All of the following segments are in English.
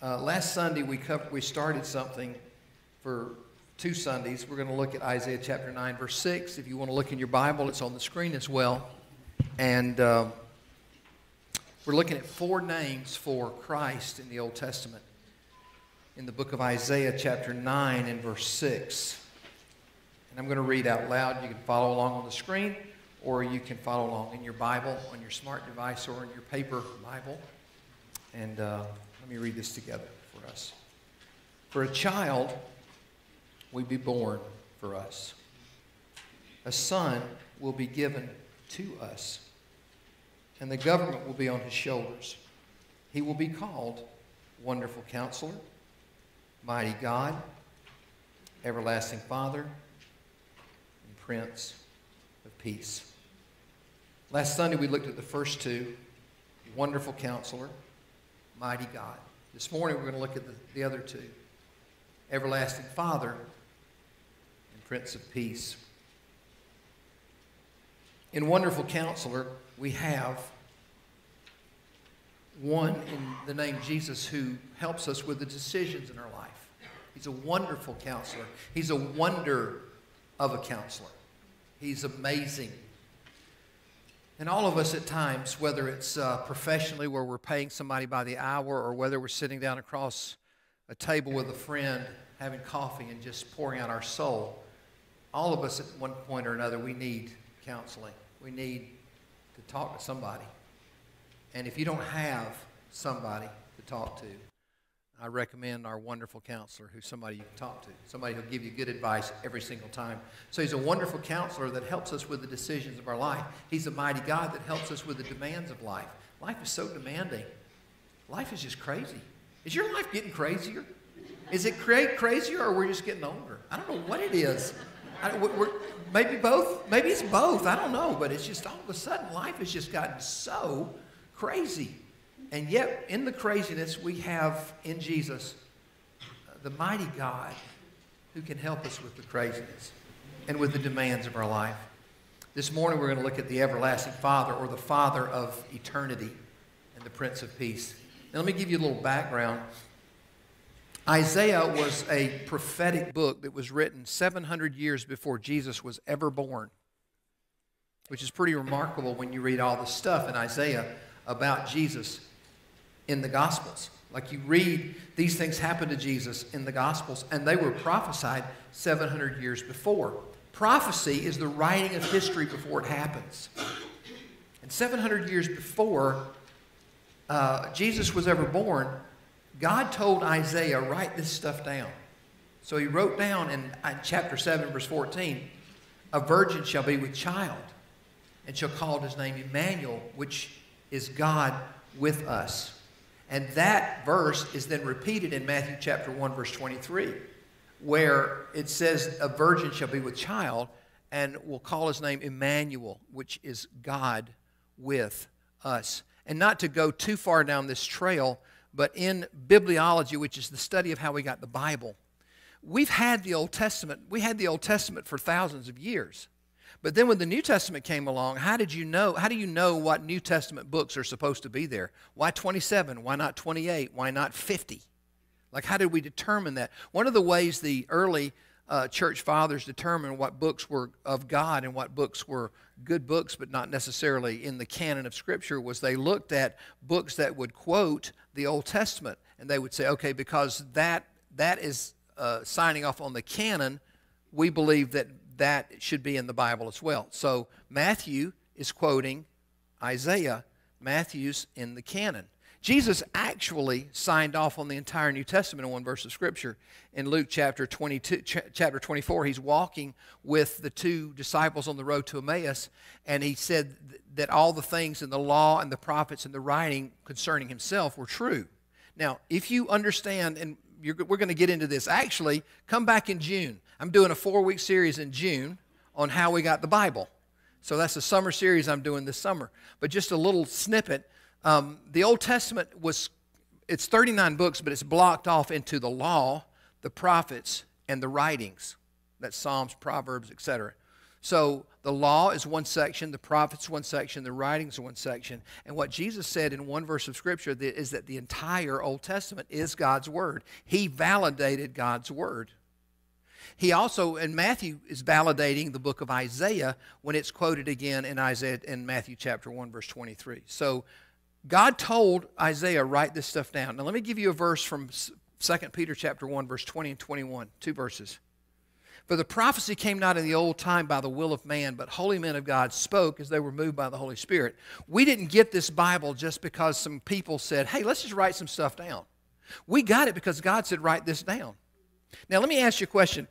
Uh, last Sunday, we, covered, we started something for two Sundays. We're going to look at Isaiah chapter 9, verse 6. If you want to look in your Bible, it's on the screen as well. And uh, we're looking at four names for Christ in the Old Testament. In the book of Isaiah, chapter 9, and verse 6. And I'm going to read out loud. You can follow along on the screen, or you can follow along in your Bible, on your smart device, or in your paper Bible. And uh, let me read this together for us. For a child will be born for us, a son will be given to us, and the government will be on his shoulders. He will be called Wonderful Counselor, Mighty God, Everlasting Father, and Prince of Peace. Last Sunday we looked at the first two Wonderful Counselor mighty God. This morning we're going to look at the, the other two everlasting Father and Prince of Peace. In Wonderful Counselor, we have one in the name Jesus who helps us with the decisions in our life. He's a wonderful counselor. He's a wonder of a counselor. He's amazing. And all of us at times, whether it's uh, professionally where we're paying somebody by the hour or whether we're sitting down across a table with a friend having coffee and just pouring out our soul, all of us at one point or another, we need counseling. We need to talk to somebody. And if you don't have somebody to talk to, I recommend our wonderful counselor, who's somebody you can talk to, somebody who'll give you good advice every single time. So he's a wonderful counselor that helps us with the decisions of our life. He's a mighty God that helps us with the demands of life. Life is so demanding. Life is just crazy. Is your life getting crazier? Is it create crazier or we're just getting older? I don't know what it is. I, maybe both. Maybe it's both. I don't know. But it's just all of a sudden life has just gotten so crazy. And yet, in the craziness, we have in Jesus the mighty God who can help us with the craziness and with the demands of our life. This morning, we're going to look at the everlasting Father or the Father of eternity and the Prince of Peace. Now, let me give you a little background. Isaiah was a prophetic book that was written 700 years before Jesus was ever born, which is pretty remarkable when you read all the stuff in Isaiah about Jesus in the Gospels. Like you read, these things happened to Jesus in the Gospels, and they were prophesied 700 years before. Prophecy is the writing of history before it happens. And 700 years before uh, Jesus was ever born, God told Isaiah, write this stuff down. So he wrote down in chapter 7, verse 14, a virgin shall be with child and shall call his name Emmanuel, which is God with us. And that verse is then repeated in Matthew chapter 1, verse 23, where it says, A virgin shall be with child and will call his name Emmanuel, which is God with us. And not to go too far down this trail, but in bibliology, which is the study of how we got the Bible, we've had the Old Testament. We had the Old Testament for thousands of years. But then when the New Testament came along, how did you know? How do you know what New Testament books are supposed to be there? Why 27? Why not 28? Why not 50? Like, how did we determine that? One of the ways the early uh, church fathers determined what books were of God and what books were good books, but not necessarily in the canon of Scripture, was they looked at books that would quote the Old Testament. And they would say, okay, because that, that is uh, signing off on the canon, we believe that that should be in the Bible as well. So Matthew is quoting Isaiah, Matthew's in the canon. Jesus actually signed off on the entire New Testament in one verse of Scripture. In Luke chapter 22, ch- chapter 24, he's walking with the two disciples on the road to Emmaus, and he said th- that all the things in the law and the prophets and the writing concerning himself were true. Now, if you understand, and we're going to get into this, actually, come back in June. I'm doing a four week series in June on how we got the Bible. So that's the summer series I'm doing this summer. But just a little snippet. Um, the Old Testament was, it's 39 books, but it's blocked off into the law, the prophets, and the writings. That's Psalms, Proverbs, etc. So the law is one section, the prophets one section, the writings one section. And what Jesus said in one verse of Scripture is that the entire Old Testament is God's Word. He validated God's Word. He also, in Matthew, is validating the book of Isaiah when it's quoted again in Isaiah in Matthew chapter 1, verse 23. So God told Isaiah, write this stuff down. Now let me give you a verse from 2 Peter chapter 1, verse 20 and 21, two verses. For the prophecy came not in the old time by the will of man, but holy men of God spoke as they were moved by the Holy Spirit. We didn't get this Bible just because some people said, hey, let's just write some stuff down. We got it because God said, write this down. Now, let me ask you a question.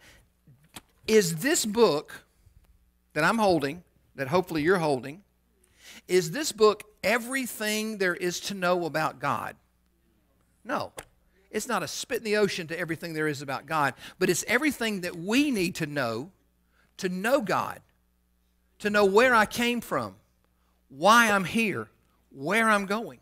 Is this book that I'm holding, that hopefully you're holding, is this book everything there is to know about God? No. It's not a spit in the ocean to everything there is about God, but it's everything that we need to know to know God, to know where I came from, why I'm here, where I'm going.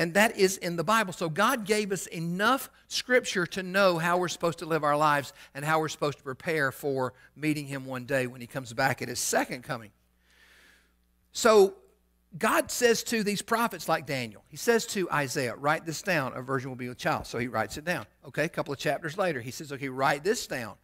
And that is in the Bible. So God gave us enough scripture to know how we're supposed to live our lives and how we're supposed to prepare for meeting Him one day when He comes back at His second coming. So God says to these prophets like Daniel, he says to Isaiah, write this down, a virgin will be with child. So he writes it down. Okay, a couple of chapters later, he says, okay, write this down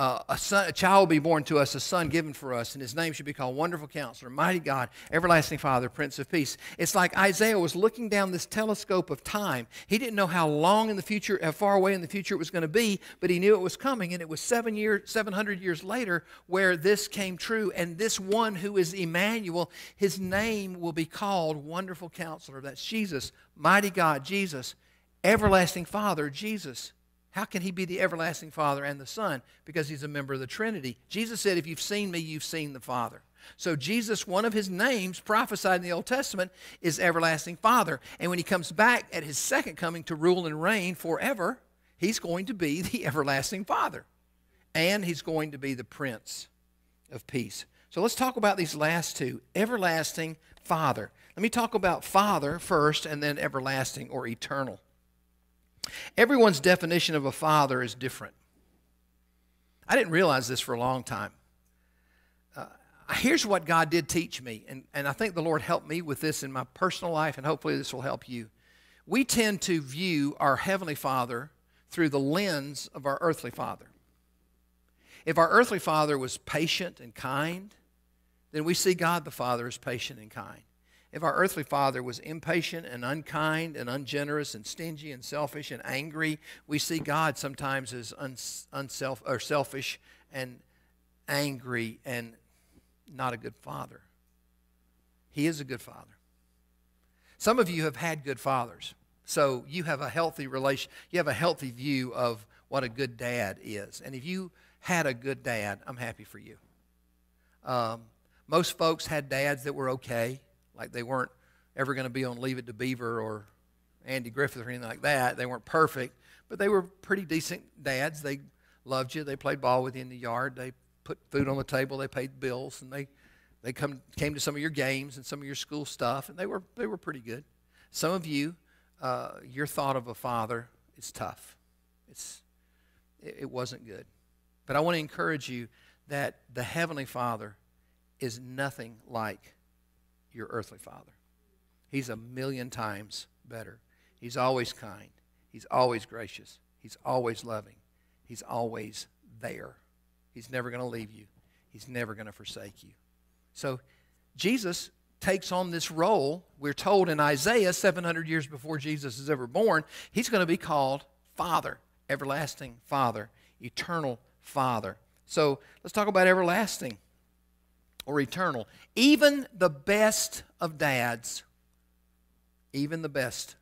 uh, a, son, a child will be born to us, a son given for us, and his name should be called Wonderful Counselor, Mighty God, Everlasting Father, Prince of Peace. It's like Isaiah was looking down this telescope of time. He didn't know how long in the future, how far away in the future it was going to be, but he knew it was coming, and it was seven year, 700 years later where this came true. And this one who is Emmanuel, his name will be called Wonderful Counselor. That's Jesus, Mighty God, Jesus, Everlasting Father, Jesus. How can he be the everlasting Father and the Son? Because he's a member of the Trinity. Jesus said, If you've seen me, you've seen the Father. So, Jesus, one of his names prophesied in the Old Testament, is Everlasting Father. And when he comes back at his second coming to rule and reign forever, he's going to be the Everlasting Father. And he's going to be the Prince of Peace. So, let's talk about these last two Everlasting Father. Let me talk about Father first and then everlasting or eternal. Everyone's definition of a father is different. I didn't realize this for a long time. Uh, here's what God did teach me, and, and I think the Lord helped me with this in my personal life, and hopefully this will help you. We tend to view our Heavenly Father through the lens of our earthly father. If our earthly father was patient and kind, then we see God the Father as patient and kind. If our earthly father was impatient and unkind and ungenerous and stingy and selfish and angry, we see God sometimes as unself, or selfish and angry and not a good father. He is a good father. Some of you have had good fathers, so you have a healthy relation. You have a healthy view of what a good dad is, and if you had a good dad, I'm happy for you. Um, most folks had dads that were okay like they weren't ever going to be on Leave It to Beaver or Andy Griffith or anything like that. They weren't perfect, but they were pretty decent dads. They loved you. They played ball with you in the yard. They put food on the table. They paid bills, and they they come came to some of your games and some of your school stuff, and they were they were pretty good. Some of you, uh, your thought of a father is tough. It's it, it wasn't good, but I want to encourage you that the heavenly Father is nothing like your earthly father. He's a million times better. He's always kind. He's always gracious. He's always loving. He's always there. He's never going to leave you. He's never going to forsake you. So Jesus takes on this role. We're told in Isaiah, 700 years before Jesus is ever born, he's going to be called Father, everlasting Father, eternal Father. So let's talk about everlasting or eternal. Even the best of dads, even the best,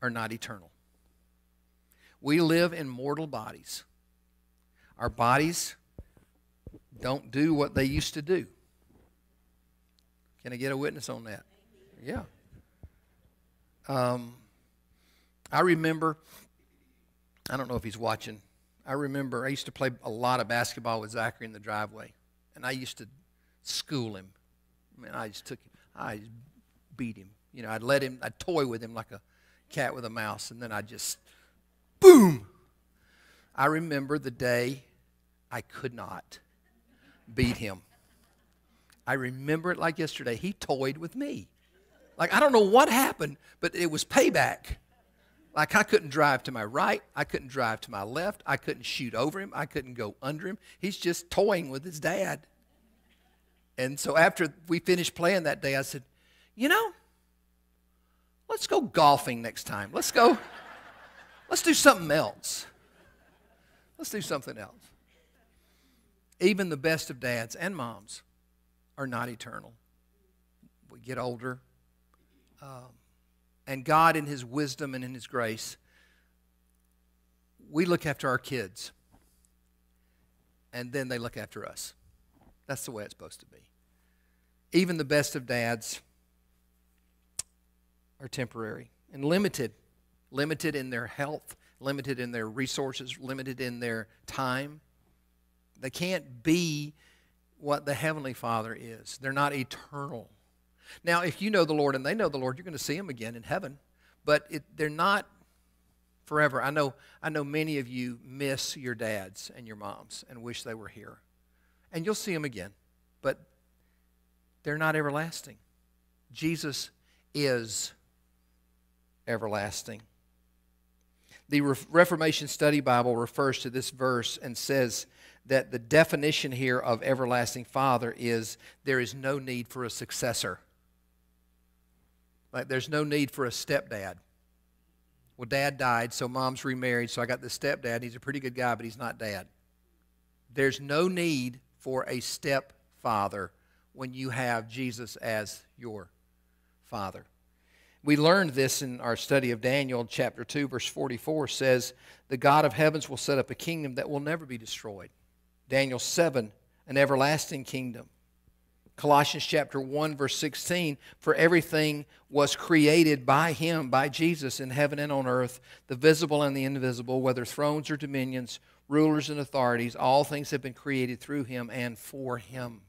are not eternal. We live in mortal bodies. Our bodies don't do what they used to do. Can I get a witness on that? Yeah. Um, I remember, I don't know if he's watching. I remember I used to play a lot of basketball with Zachary in the driveway and I used to school him. I mean, I just took him, I just beat him. You know, I'd let him, I'd toy with him like a cat with a mouse, and then I'd just, boom. I remember the day I could not beat him. I remember it like yesterday. He toyed with me. Like, I don't know what happened, but it was payback. Like, I couldn't drive to my right. I couldn't drive to my left. I couldn't shoot over him. I couldn't go under him. He's just toying with his dad. And so after we finished playing that day, I said, You know, let's go golfing next time. Let's go, let's do something else. Let's do something else. Even the best of dads and moms are not eternal. We get older. Um, and God, in His wisdom and in His grace, we look after our kids, and then they look after us. That's the way it's supposed to be. Even the best of dads are temporary and limited, limited in their health, limited in their resources, limited in their time. They can't be what the Heavenly Father is, they're not eternal. Now, if you know the Lord and they know the Lord, you're going to see them again in heaven, but it, they're not forever. I know, I know many of you miss your dads and your moms and wish they were here. And you'll see them again, but they're not everlasting. Jesus is everlasting. The Reformation Study Bible refers to this verse and says that the definition here of everlasting Father is there is no need for a successor. Like there's no need for a stepdad. Well, dad died, so mom's remarried, so I got this stepdad. He's a pretty good guy, but he's not dad. There's no need for a stepfather when you have Jesus as your father. We learned this in our study of Daniel, chapter 2, verse 44 says, The God of heavens will set up a kingdom that will never be destroyed. Daniel 7, an everlasting kingdom. Colossians chapter 1, verse 16, for everything was created by him, by Jesus, in heaven and on earth, the visible and the invisible, whether thrones or dominions, rulers and authorities, all things have been created through him and for him.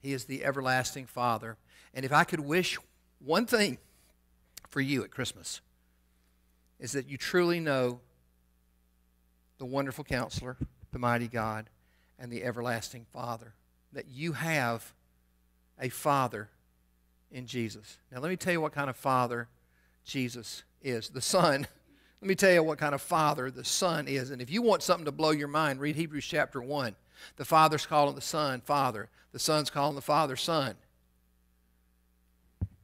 He is the everlasting Father. And if I could wish one thing for you at Christmas, is that you truly know the wonderful counselor the mighty God, and the everlasting Father. That you have a Father in Jesus. Now, let me tell you what kind of Father Jesus is. The Son, let me tell you what kind of Father the Son is. And if you want something to blow your mind, read Hebrews chapter 1. The Father's calling the Son Father, the Son's calling the Father Son.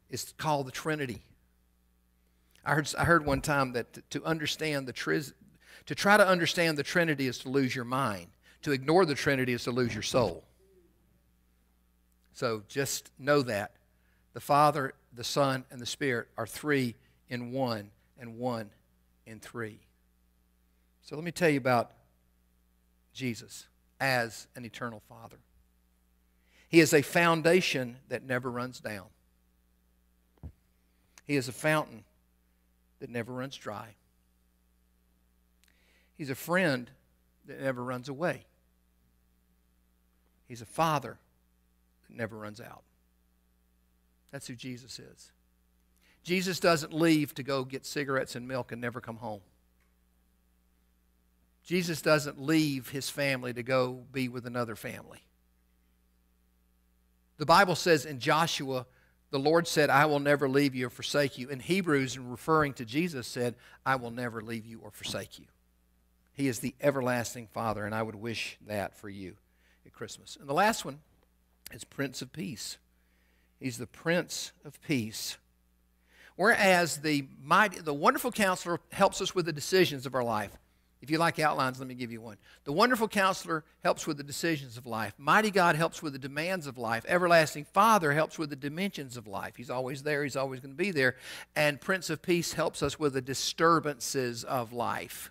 It's called the Trinity. I heard, I heard one time that to understand the, tris, to try to understand the Trinity is to lose your mind. To ignore the Trinity is to lose your soul. So just know that. The Father, the Son, and the Spirit are three in one, and one in three. So let me tell you about Jesus as an eternal Father. He is a foundation that never runs down. He is a fountain that never runs dry. He's a friend that never runs away. He's a father never runs out. That's who Jesus is. Jesus doesn't leave to go get cigarettes and milk and never come home. Jesus doesn't leave his family to go be with another family. The Bible says in Joshua, the Lord said, I will never leave you or forsake you. In Hebrews, in referring to Jesus, said, I will never leave you or forsake you. He is the everlasting Father, and I would wish that for you at Christmas. And the last one is Prince of Peace. He's the Prince of Peace. Whereas the mighty, the wonderful counselor helps us with the decisions of our life. If you like outlines, let me give you one. The wonderful counselor helps with the decisions of life. Mighty God helps with the demands of life. Everlasting Father helps with the dimensions of life. He's always there, He's always going to be there. And Prince of Peace helps us with the disturbances of life.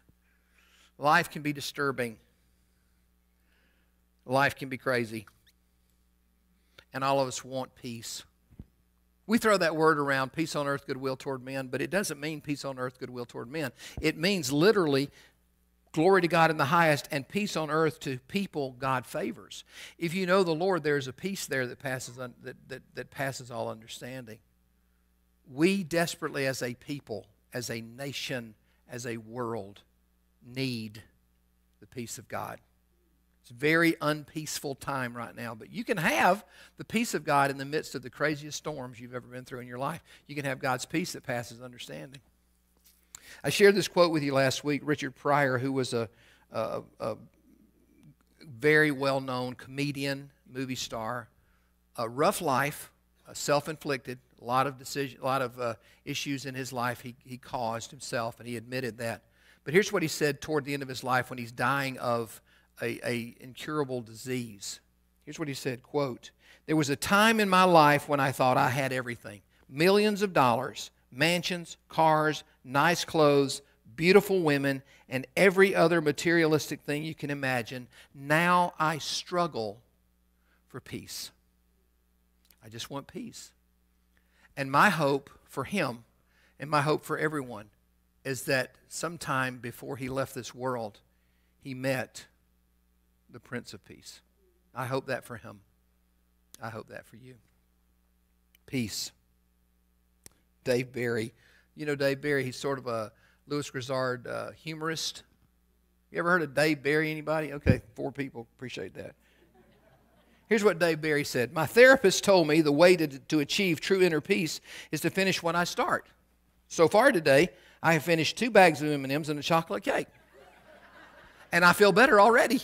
Life can be disturbing. Life can be crazy. And all of us want peace. We throw that word around, peace on earth, goodwill toward men, but it doesn't mean peace on earth, goodwill toward men. It means literally glory to God in the highest and peace on earth to people God favors. If you know the Lord, there's a peace there that passes, that, that, that passes all understanding. We desperately, as a people, as a nation, as a world, need the peace of God. It's a very unpeaceful time right now, but you can have the peace of God in the midst of the craziest storms you've ever been through in your life. You can have God's peace that passes understanding. I shared this quote with you last week. Richard Pryor, who was a, a, a very well known comedian, movie star, a rough life, self inflicted, a lot of decision, a lot of uh, issues in his life he, he caused himself, and he admitted that. But here's what he said toward the end of his life when he's dying of a, a incurable disease. Here's what he said, quote, There was a time in my life when I thought I had everything. Millions of dollars, mansions, cars, nice clothes, beautiful women, and every other materialistic thing you can imagine. Now I struggle for peace. I just want peace. And my hope for him and my hope for everyone is that sometime before he left this world, he met the Prince of Peace. I hope that for him. I hope that for you. Peace. Dave Barry. You know Dave Barry, he's sort of a Lewis Grizzard uh, humorist. You ever heard of Dave Barry, anybody? Okay, four people. Appreciate that. Here's what Dave Barry said My therapist told me the way to, to achieve true inner peace is to finish when I start. So far today, I have finished two bags of M&Ms and a chocolate cake. And I feel better already.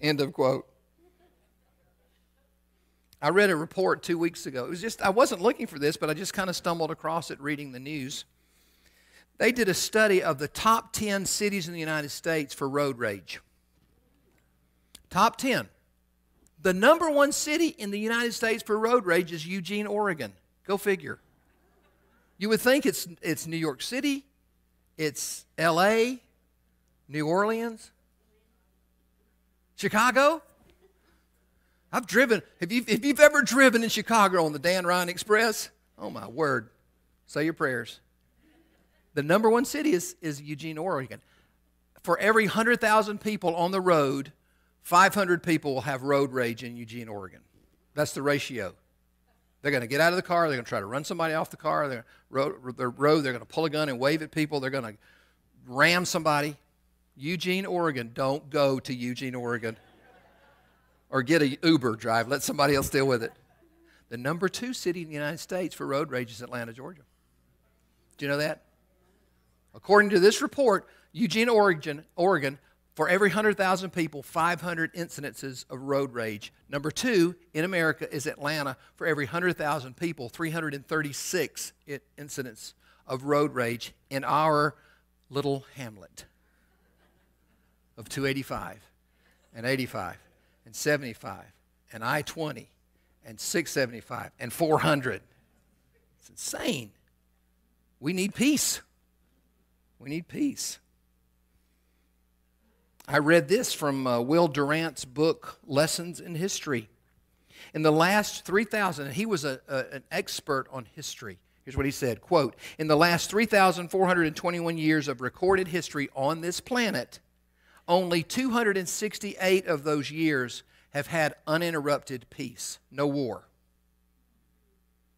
End of quote. I read a report two weeks ago. It was just, I wasn't looking for this, but I just kind of stumbled across it reading the news. They did a study of the top 10 cities in the United States for road rage. Top 10. The number one city in the United States for road rage is Eugene, Oregon. Go figure. You would think it's, it's New York City, it's LA, New Orleans, Chicago? I've driven. Have you, if you've ever driven in Chicago on the Dan Ryan Express, oh my word, say your prayers. The number one city is, is Eugene, Oregon. For every 100,000 people on the road, 500 people will have road rage in Eugene, Oregon. That's the ratio. They're going to get out of the car. They're going to try to run somebody off the car. They're, road, the road, they're going to pull a gun and wave at people. They're going to ram somebody. Eugene, Oregon. Don't go to Eugene, Oregon. Or get a Uber drive. Let somebody else deal with it. The number two city in the United States for road rage is Atlanta, Georgia. Do you know that? According to this report, Eugene, Oregon, Oregon for every 100,000 people, 500 incidences of road rage. Number two in America is Atlanta. For every 100,000 people, 336 incidents of road rage in our little hamlet of 285 and 85 and 75 and I 20 and 675 and 400. It's insane. We need peace. We need peace. I read this from uh, Will Durant's book, Lessons in History. In the last 3,000, he was a, a, an expert on history. Here's what he said quote, In the last 3,421 years of recorded history on this planet, only 268 of those years have had uninterrupted peace, no war.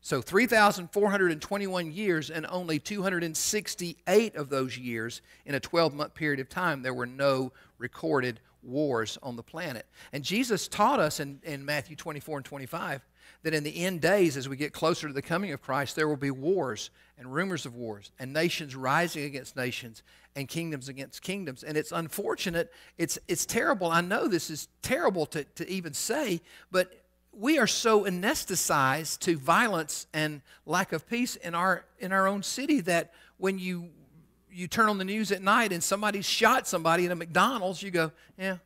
So 3,421 years, and only 268 of those years in a 12 month period of time, there were no recorded wars on the planet. And Jesus taught us in, in Matthew 24 and 25 that in the end days, as we get closer to the coming of Christ, there will be wars and rumors of wars and nations rising against nations and kingdoms against kingdoms. And it's unfortunate, it's, it's terrible. I know this is terrible to, to even say, but we are so anesthetized to violence and lack of peace in our, in our own city that when you, you turn on the news at night and somebody shot somebody at a McDonald's, you go, yeah.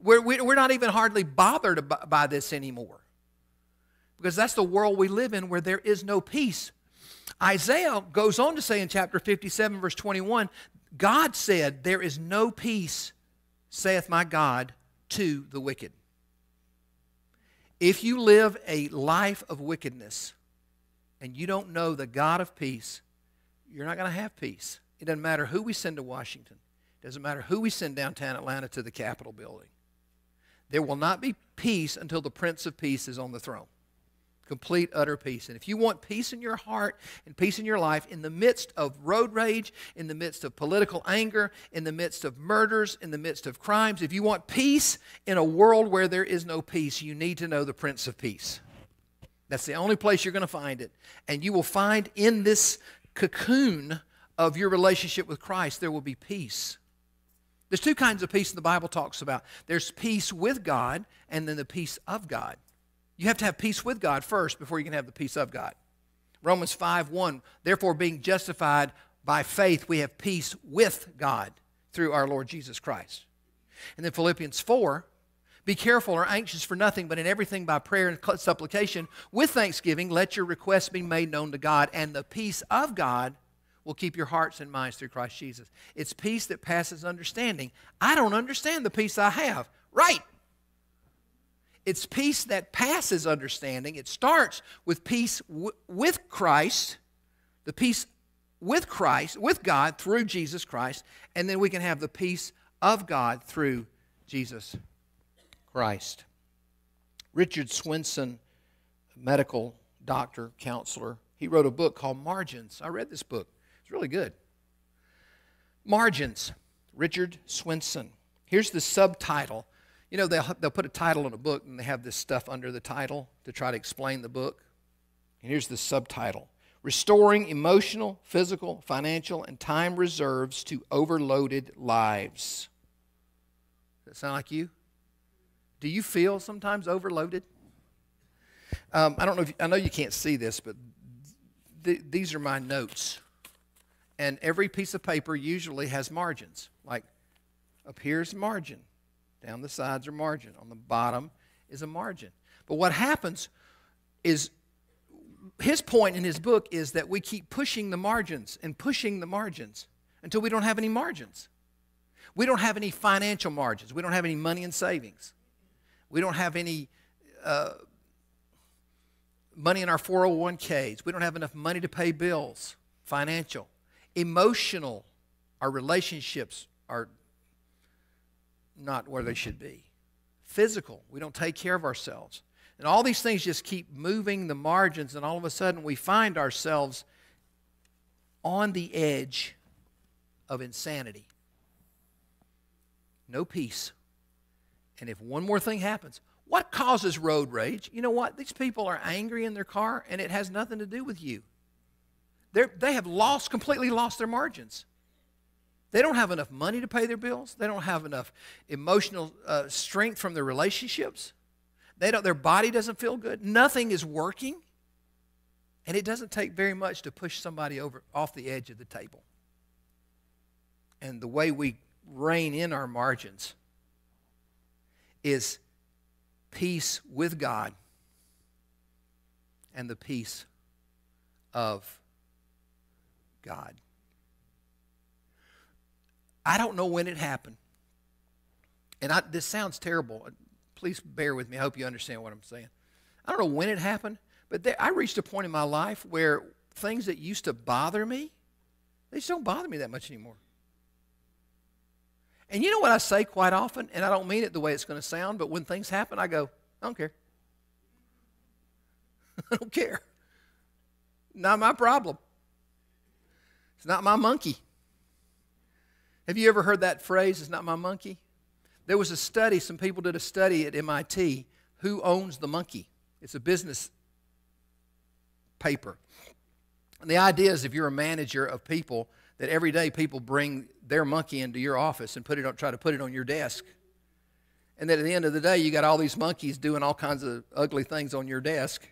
We're, we're not even hardly bothered by this anymore because that's the world we live in where there is no peace Isaiah goes on to say in chapter 57, verse 21, God said, There is no peace, saith my God, to the wicked. If you live a life of wickedness and you don't know the God of peace, you're not going to have peace. It doesn't matter who we send to Washington, it doesn't matter who we send downtown Atlanta to the Capitol building. There will not be peace until the Prince of Peace is on the throne. Complete, utter peace. And if you want peace in your heart and peace in your life, in the midst of road rage, in the midst of political anger, in the midst of murders, in the midst of crimes, if you want peace in a world where there is no peace, you need to know the Prince of Peace. That's the only place you're going to find it. And you will find in this cocoon of your relationship with Christ, there will be peace. There's two kinds of peace the Bible talks about there's peace with God, and then the peace of God. You have to have peace with God first before you can have the peace of God. Romans 5 1, therefore, being justified by faith, we have peace with God through our Lord Jesus Christ. And then Philippians 4, be careful or anxious for nothing, but in everything by prayer and supplication, with thanksgiving, let your requests be made known to God, and the peace of God will keep your hearts and minds through Christ Jesus. It's peace that passes understanding. I don't understand the peace I have. Right. It's peace that passes understanding. It starts with peace with Christ, the peace with Christ, with God through Jesus Christ, and then we can have the peace of God through Jesus Christ. Richard Swenson, medical doctor, counselor, he wrote a book called Margins. I read this book, it's really good. Margins, Richard Swenson. Here's the subtitle you know, they'll, they'll put a title on a book and they have this stuff under the title to try to explain the book. And here's the subtitle Restoring Emotional, Physical, Financial, and Time Reserves to Overloaded Lives. Does that sound like you? Do you feel sometimes overloaded? Um, I don't know if I know you can't see this, but th- these are my notes. And every piece of paper usually has margins. Like up here's margin, down the sides are margin. On the bottom is a margin. But what happens is his point in his book is that we keep pushing the margins and pushing the margins until we don't have any margins. We don't have any financial margins. We don't have any money in savings. We don't have any uh, money in our 401ks. We don't have enough money to pay bills, financial. Emotional, our relationships are not where they should be. Physical, we don't take care of ourselves. And all these things just keep moving the margins, and all of a sudden we find ourselves on the edge of insanity. No peace. And if one more thing happens, what causes road rage? You know what? These people are angry in their car, and it has nothing to do with you. They're, they have lost, completely lost their margins. They don't have enough money to pay their bills. They don't have enough emotional uh, strength from their relationships. They don't, their body doesn't feel good. Nothing is working. And it doesn't take very much to push somebody over off the edge of the table. And the way we rein in our margins is peace with God and the peace of God. I don't know when it happened. And I, this sounds terrible. Please bear with me. I hope you understand what I'm saying. I don't know when it happened, but there, I reached a point in my life where things that used to bother me, they just don't bother me that much anymore. And you know what I say quite often, and I don't mean it the way it's going to sound, but when things happen, I go, I don't care. I don't care. Not my problem. It's not my monkey. Have you ever heard that phrase, it's not my monkey? There was a study, some people did a study at MIT, who owns the monkey? It's a business paper. And the idea is if you're a manager of people, that every day people bring their monkey into your office and put it on, try to put it on your desk. And that at the end of the day, you got all these monkeys doing all kinds of ugly things on your desk.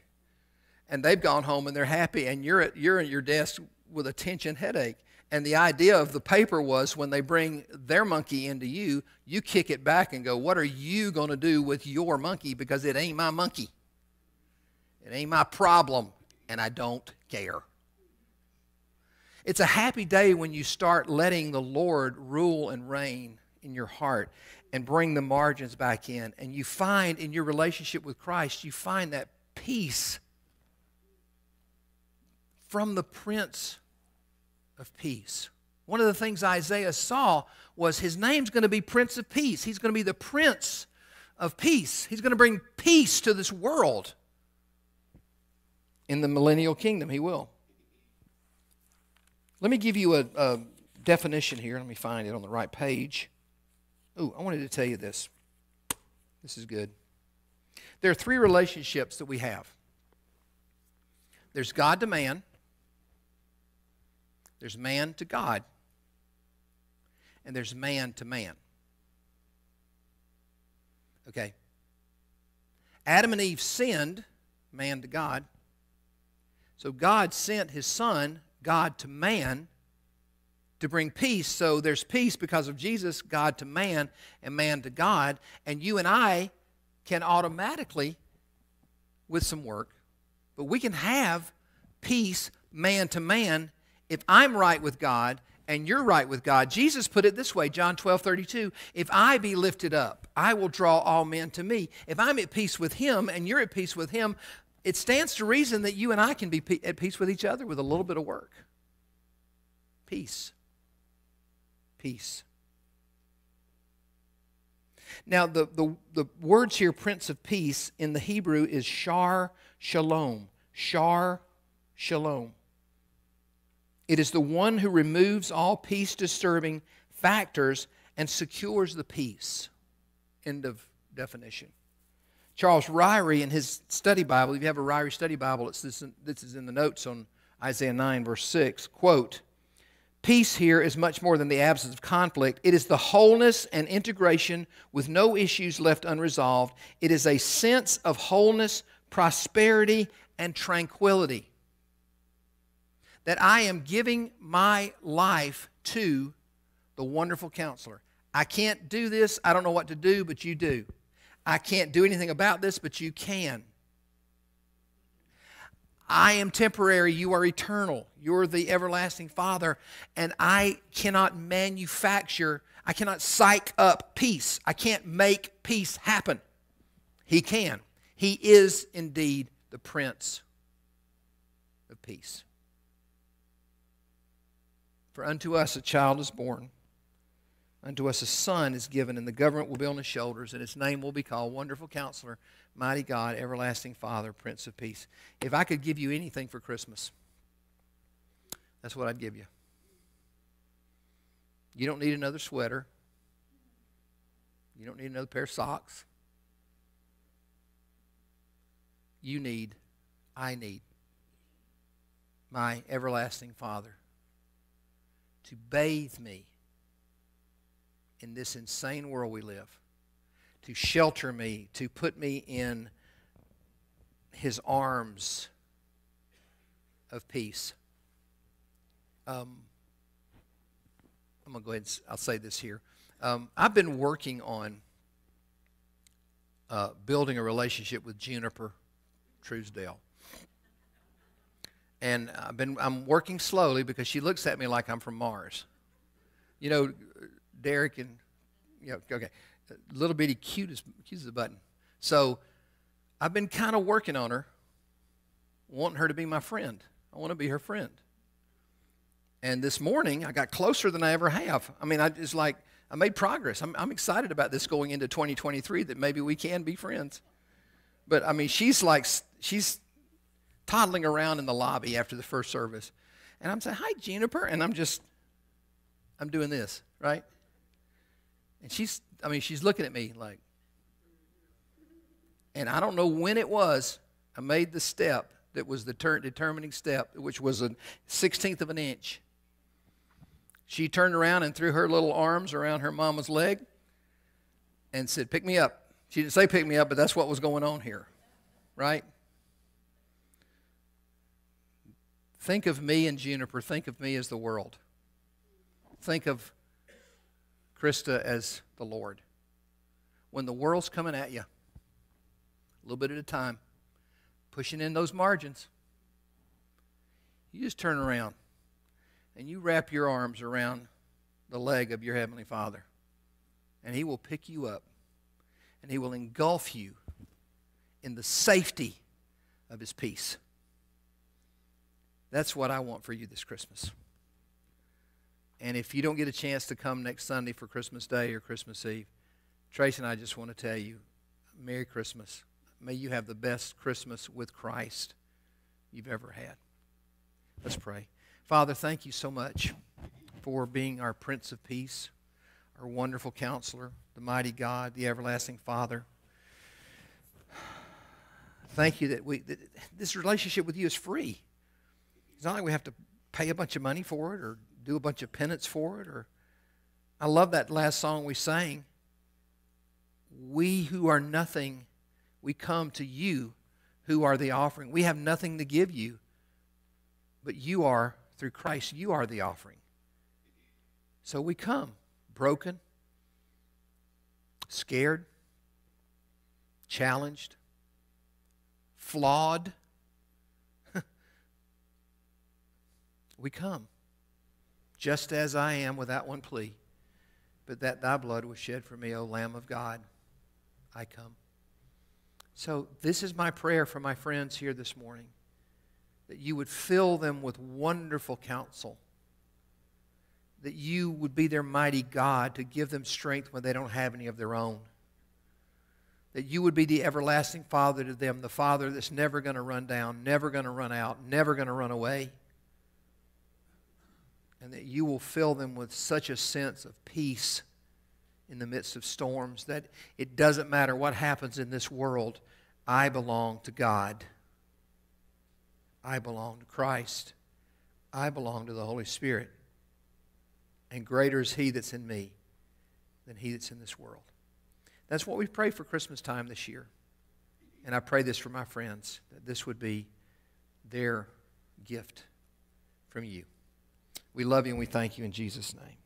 And they've gone home and they're happy, and you're at, you're at your desk with a tension headache. And the idea of the paper was when they bring their monkey into you, you kick it back and go, What are you going to do with your monkey? Because it ain't my monkey. It ain't my problem, and I don't care. It's a happy day when you start letting the Lord rule and reign in your heart and bring the margins back in. And you find in your relationship with Christ, you find that peace from the Prince of Peace. One of the things Isaiah saw was his name's going to be Prince of Peace. He's going to be the Prince of Peace. He's going to bring peace to this world. In the millennial kingdom, he will. Let me give you a, a definition here. Let me find it on the right page. Oh, I wanted to tell you this. This is good. There are three relationships that we have there's God to man, there's man to God, and there's man to man. Okay. Adam and Eve sinned, man to God. So God sent his son, God to man, to bring peace. So there's peace because of Jesus, God to man, and man to God. And you and I can automatically, with some work, but we can have peace man to man if I'm right with God and you're right with God. Jesus put it this way, John 12, 32. If I be lifted up, I will draw all men to me. If I'm at peace with him and you're at peace with him, it stands to reason that you and I can be at peace with each other with a little bit of work. Peace. Peace. Now, the, the, the words here, Prince of Peace, in the Hebrew is Shar Shalom. Shar Shalom. It is the one who removes all peace disturbing factors and secures the peace. End of definition. Charles Ryrie, in his study Bible, if you have a Ryrie study Bible, it's this, this is in the notes on Isaiah 9, verse 6. Quote, Peace here is much more than the absence of conflict. It is the wholeness and integration with no issues left unresolved. It is a sense of wholeness, prosperity, and tranquility that I am giving my life to the wonderful counselor. I can't do this. I don't know what to do, but you do. I can't do anything about this, but you can. I am temporary, you are eternal. You're the everlasting Father, and I cannot manufacture, I cannot psych up peace. I can't make peace happen. He can. He is indeed the Prince of Peace. For unto us a child is born, unto us a son is given, and the government will be on his shoulders, and his name will be called Wonderful Counselor, Mighty God, Everlasting Father, Prince of Peace. If I could give you anything for Christmas, that's what I'd give you. You don't need another sweater. You don't need another pair of socks. You need, I need, my everlasting Father to bathe me in this insane world we live, to shelter me, to put me in his arms of peace. Um, I'm going to go ahead and I'll say this here. Um, I've been working on uh, building a relationship with Juniper Truesdale and I've been I'm working slowly because she looks at me like I'm from Mars. You know, Derek and you know, okay, little bitty cute as cute as a button. So I've been kind of working on her, wanting her to be my friend. I want to be her friend. And this morning I got closer than I ever have. I mean, I just like I made progress. I'm, I'm excited about this going into 2023 that maybe we can be friends. But I mean, she's like she's toddling around in the lobby after the first service. And I'm saying, Hi, Juniper. And I'm just, I'm doing this, right? And she's, I mean, she's looking at me like, and I don't know when it was, I made the step that was the ter- determining step, which was a 16th of an inch. She turned around and threw her little arms around her mama's leg and said, Pick me up. She didn't say pick me up, but that's what was going on here, right? Think of me and Juniper. Think of me as the world. Think of Krista as the Lord. When the world's coming at you, a little bit at a time, pushing in those margins, you just turn around and you wrap your arms around the leg of your Heavenly Father, and He will pick you up and He will engulf you in the safety of His peace. That's what I want for you this Christmas. And if you don't get a chance to come next Sunday for Christmas Day or Christmas Eve, Tracy and I just want to tell you Merry Christmas. May you have the best Christmas with Christ you've ever had. Let's pray. Father, thank you so much for being our Prince of Peace, our wonderful counselor, the mighty God, the everlasting Father. Thank you that, we, that this relationship with you is free. It's not like we have to pay a bunch of money for it or do a bunch of penance for it. Or I love that last song we sang. We who are nothing, we come to you who are the offering. We have nothing to give you, but you are, through Christ, you are the offering. So we come broken, scared, challenged, flawed. We come just as I am without one plea, but that thy blood was shed for me, O Lamb of God. I come. So, this is my prayer for my friends here this morning that you would fill them with wonderful counsel, that you would be their mighty God to give them strength when they don't have any of their own, that you would be the everlasting Father to them, the Father that's never going to run down, never going to run out, never going to run away, and that you will fill them with such a sense of peace in the midst of storms, that it doesn't matter what happens in this world, I belong to God. I belong to Christ. I belong to the Holy Spirit. And greater is He that's in me than He that's in this world. That's what we pray for Christmas time this year. And I pray this for my friends, that this would be their gift from you. We love you and we thank you in Jesus' name.